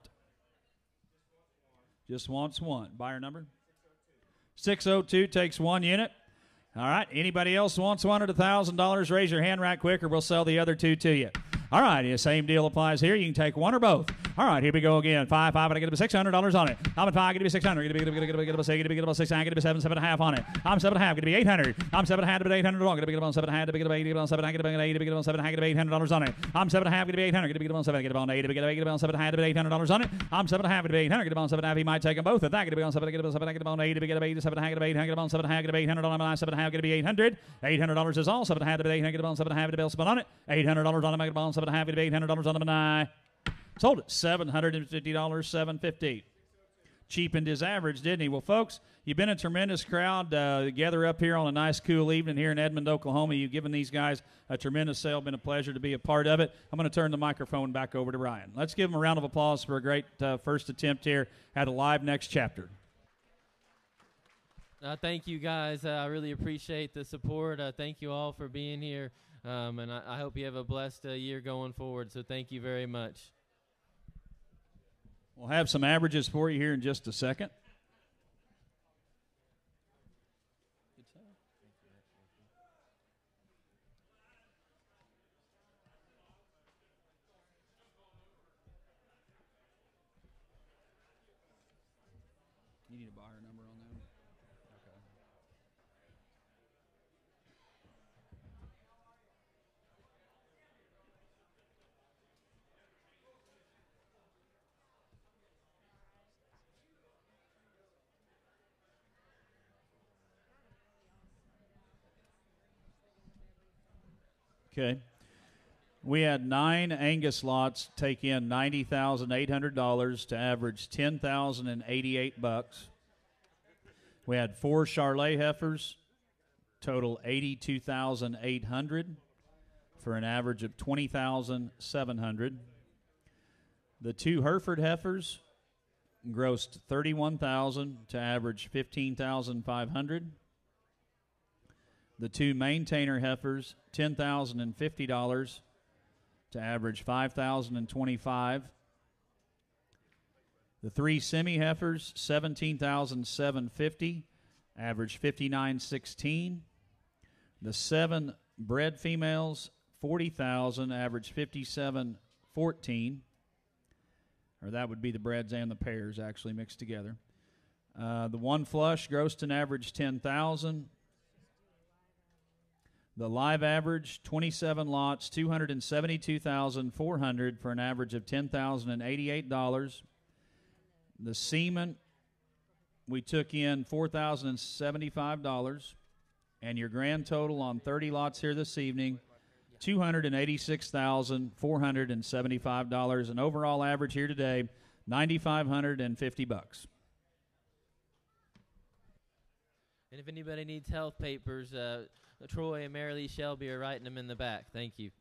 Just wants one. Buyer number? 602 takes one unit. All right. Anybody else wants one at $1,000? Raise your hand right quick or we'll sell the other two to you. All right, the same deal applies here. You can take one or both. All right, here we go again. Five, five, and I get about six hundred dollars on it. I'm at five, get to be six hundred. Get to be, get to be, get to be, get to be, get to be, get to be six, get to be seven, seven and a half on it. I'm seven and a half, get to be eight hundred. I'm seven and a half, get to be eight hundred. Get to be, get about seven and a half, get to be, get to be, seven, get to be, get to be, seven, get to be eight hundred dollars on it. I'm seven and a half, get to be eight hundred. Get to be, get about seven, get about eight, get to be, get to be, seven and a half, get to be eight hundred dollars on it. I'm seven and a half, get to be eight hundred. Get about seven and a half. He might take them both at that. Get to be on seven, get about seven, get eight, to be, get to be seven and a half, get to be eight hundred. Get about seven and a half, get to be eight hundred dollars. I'm seven and a half, get to be eight hundred. Eight hundred dollars is all. Seven and a half, get to be eight hundred. Get about seven and a half, get to be spent on it. Eight hundred dollars on it. Get about seven and a half, to be eight hundred dollars on the nine. Sold it seven hundred and fifty dollars, seven fifty. Cheapened his average, didn't he? Well, folks, you've been a tremendous crowd uh, together up here on a nice, cool evening here in Edmond, Oklahoma. You've given these guys a tremendous sale. Been a pleasure to be a part of it. I'm going to turn the microphone back over to Ryan. Let's give him a round of applause for a great uh, first attempt here at a live next chapter. Uh, thank you guys. Uh, I really appreciate the support. Uh, thank you all for being here. Um, and I, I, hope you have a blessed uh, year going forward. So thank you very much. We'll have some averages for you here in just a second. Okay. We had nine Angus lots take in ninety thousand eight hundred dollars to average ten thousand and eighty-eight bucks. We had four Charolais heifers, total eighty-two thousand eight hundred, for an average of twenty thousand seven hundred. The two Hereford heifers grossed thirty-one thousand to average fifteen thousand five hundred. The two MaineTainer heifers, ten thousand and fifty dollars to average five thousand and twenty-five. The three semi heifers, seventeen thousand seven fifty, average fifty-nine sixteen. The seven bred females, forty thousand, average fifty-seven fourteen. Or that would be the breds and the pairs actually mixed together. Uh, the one flush grossed an average ten thousand, the live average, 27 lots, 272,400 for an average of $10,088. The semen, we took in $4,075. And your grand total on 30 lots here this evening, $286,475. An overall average here today, 9,550 bucks. And if anybody needs health papers, uh, Troy and Mary Lee Shelby are writing them in the back. Thank you.